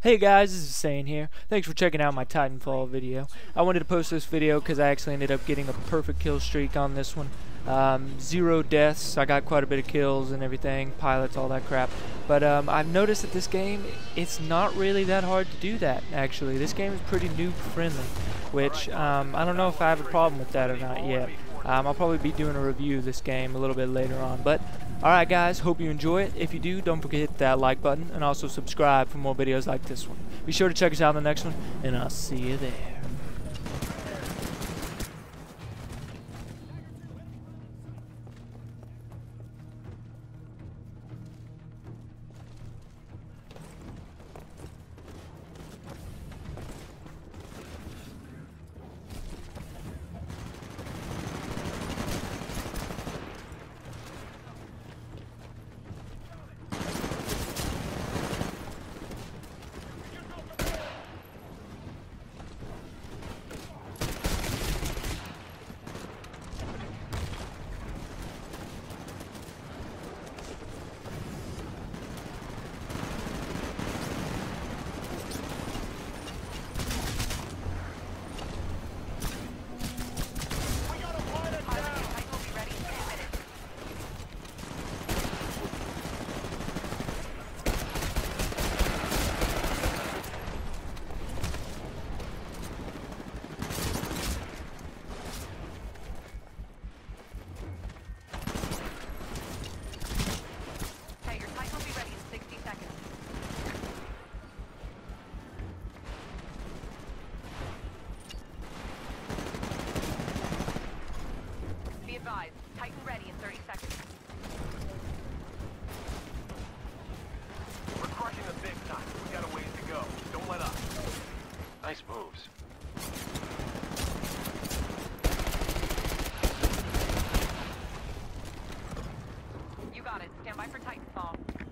Hey guys, this is Saiyan here. Thanks for checking out my Titanfall video. I wanted to post this video because I actually ended up getting a perfect kill streak on this one. Um, zero deaths, I got quite a bit of kills and everything, pilots, all that crap. But um, I've noticed that this game, it's not really that hard to do that, actually. This game is pretty noob friendly, which um, I don't know if I have a problem with that or not yet. Um, I'll probably be doing a review of this game a little bit later on. But Alright guys, hope you enjoy it. If you do, don't forget to hit that like button and also subscribe for more videos like this one. Be sure to check us out in the next one, and I'll see you there. It. Stand by for Titanfall.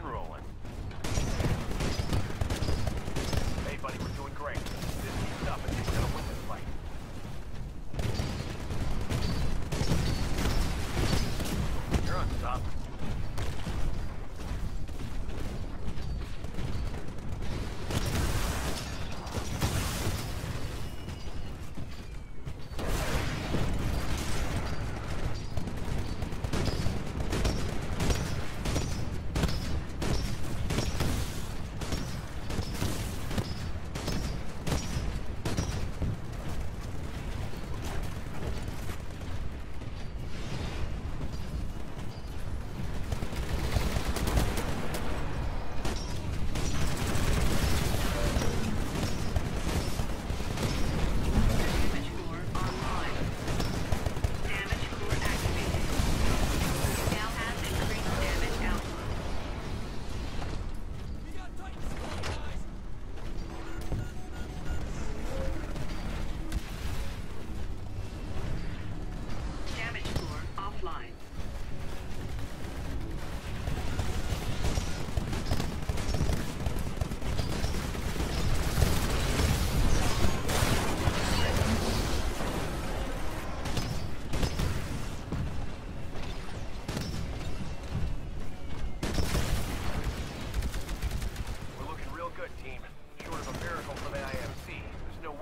and rolling.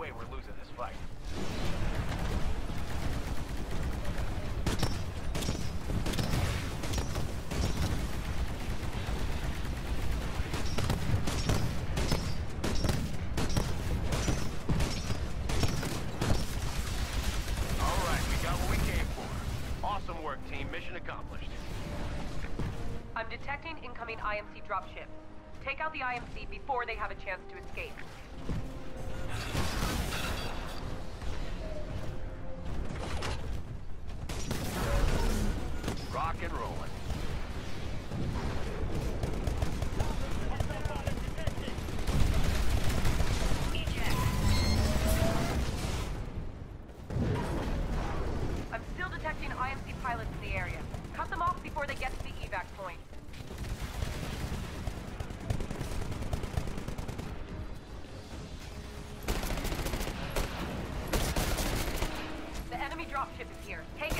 Way we're losing this fight. All right, we got what we came for. Awesome work, team. Mission accomplished. I'm detecting incoming IMC dropship. Take out the IMC before they have a chance to escape. they get to the evac point. The enemy dropship is here. Take